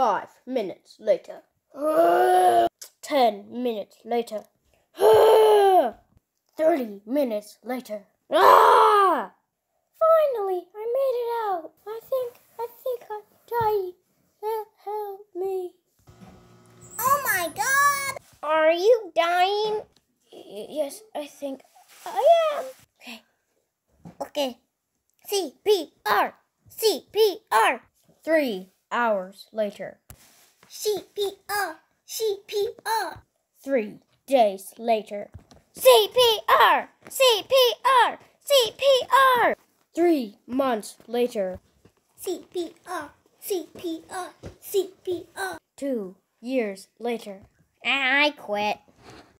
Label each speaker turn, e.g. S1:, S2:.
S1: Five minutes later. Ten minutes later. Thirty minutes later. Ah! Finally, I made it out. I think, I think I'm dying. Help, me.
S2: Oh my god!
S1: Are you dying? Y- yes, I think I am. Okay.
S2: Okay. CPR! CPR!
S1: Three hours later.
S2: CPR! CPR!
S1: Three days later. CPR! CPR! CPR! Three months later.
S2: CPR! CPR! CPR!
S1: Two years later.
S2: I quit.